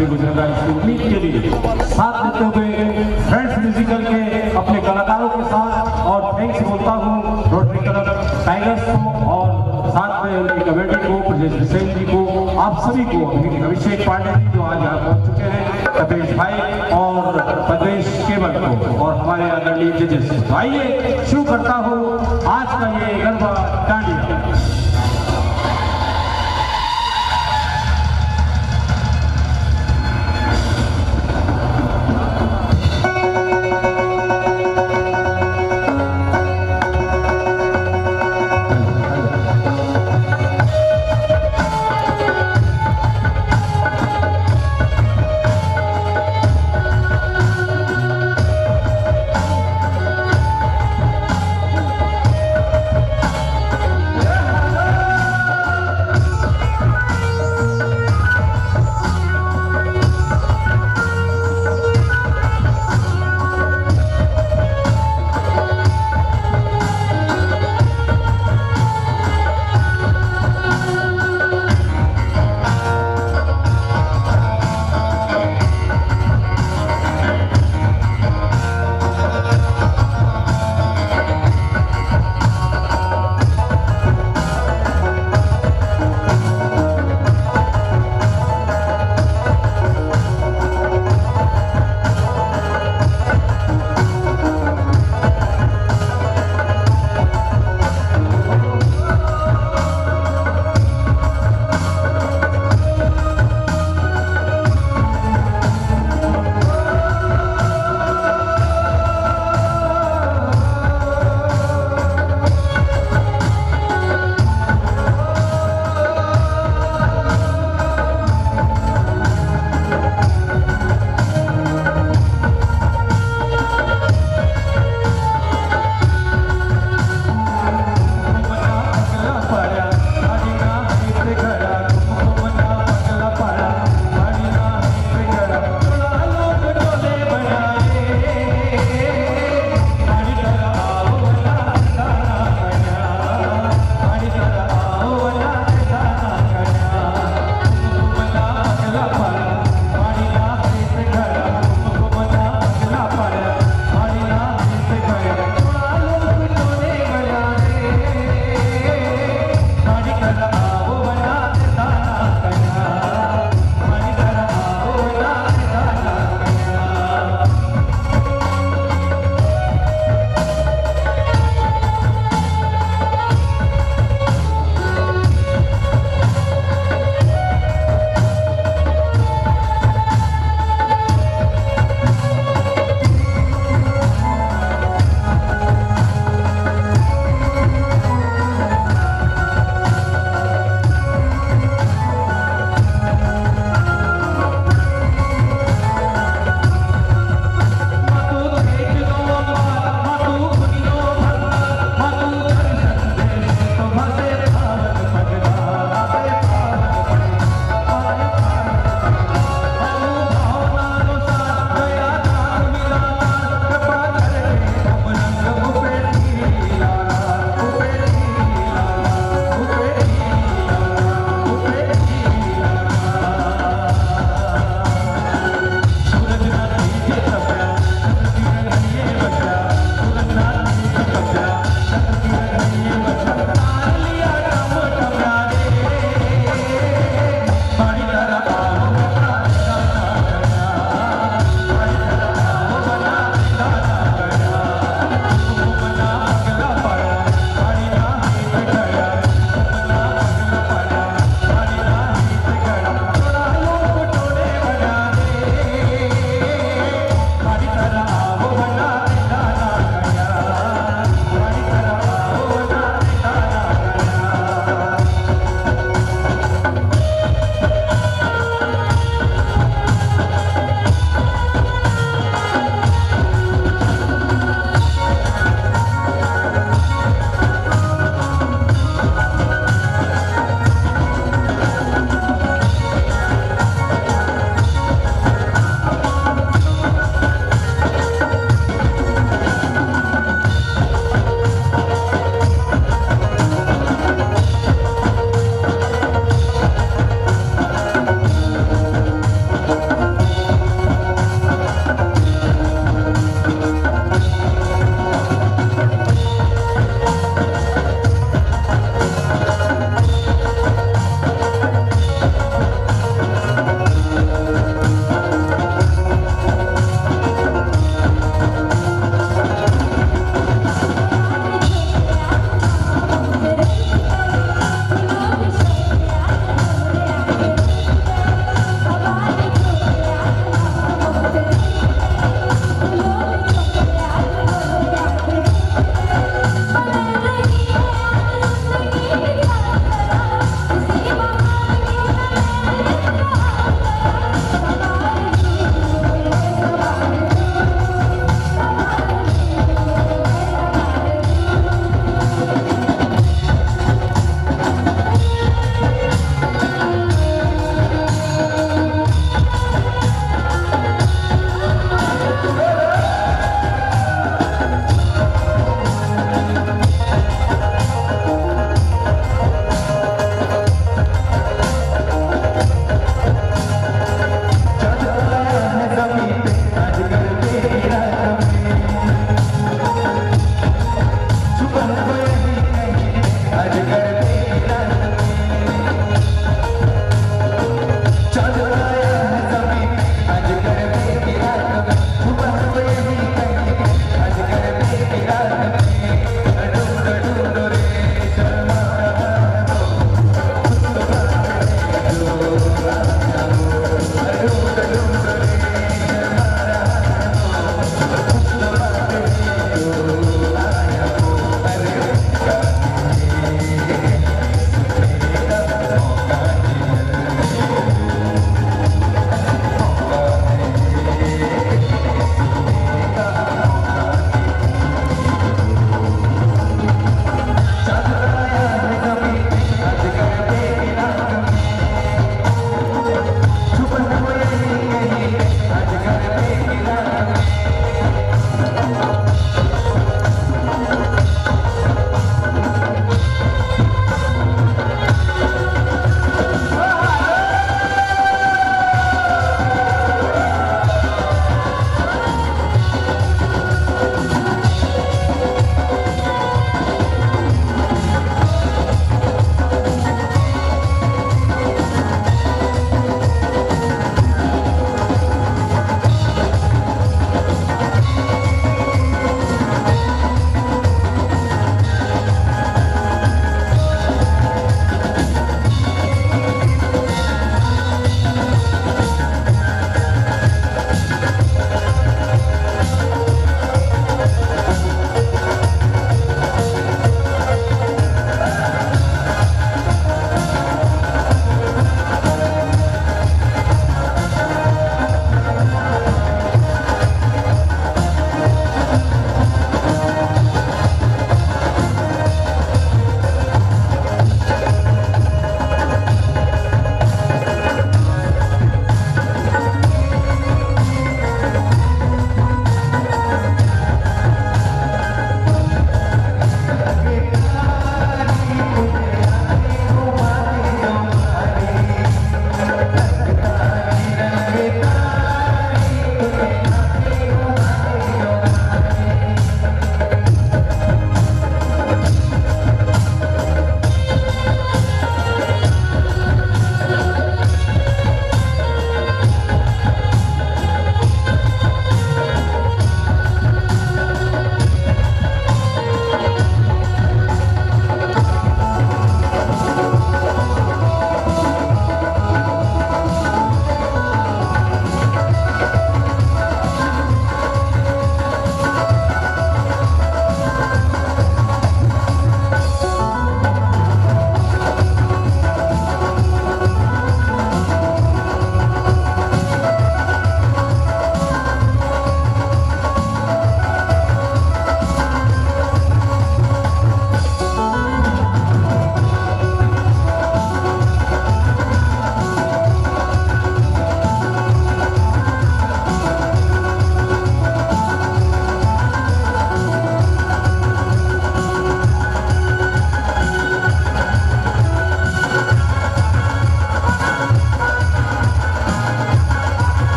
तीसरा दिन भी गुजरेगा इसकी उम्मीद के लिए। साथ देते हुए फ्रेंड्स म्यूजिकल के अपने कलाकारों के साथ और थैंक्स बोलता हूँ रोटरी क्लब टाइगर्स को और साथ में उनकी कमेटी को ब्रजेश हुसैन जी को, आप सभी को अभिषेक पांडे जी जो आज यहाँ पहुँच चुके हैं कपेश भाई और प्रदेश केवल को और हमारे आदरणीय जजेस। आइए, शुरू करता हूँ आज का ये गरबा डांडिया